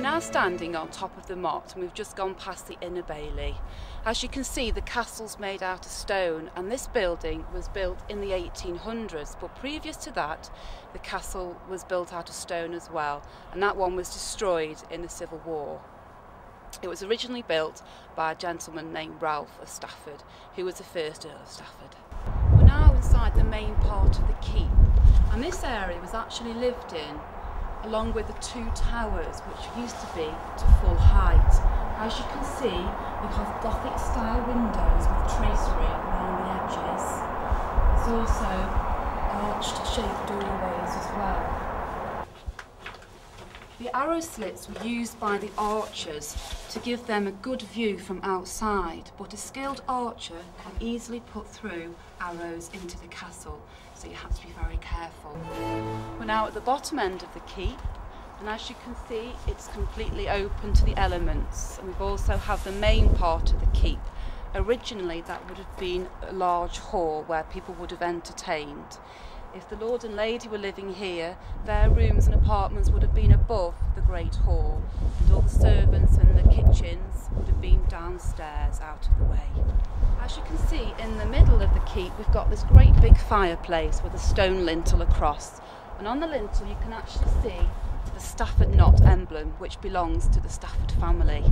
We're now standing on top of the motte and we've just gone past the inner bailey. As you can see the castle's made out of stone and this building was built in the 1800s but previous to that the castle was built out of stone as well and that one was destroyed in the Civil War. It was originally built by a gentleman named Ralph of Stafford who was the first Earl of Stafford. We're now inside the main part of the keep and this area was actually lived in along with the two towers which used to be to full height. As you can see we have Gothic style windows with tracery around the edges. There's also arched shaped doorways as well. The arrow slits were used by the archers to give them a good view from outside, but a skilled archer can easily put through arrows into the castle, so you have to be very careful. We're now at the bottom end of the keep, and as you can see, it's completely open to the elements. And we've also have the main part of the keep. Originally, that would have been a large hall where people would have entertained. If the Lord and Lady were living here, their rooms and apartments would have been above the Great Hall, and all the servants and the kitchens would have been downstairs out of the way. As you can see, in the middle of the keep, we've got this great big fireplace with a stone lintel across, and on the lintel you can actually see the Stafford Knot emblem, which belongs to the Stafford family.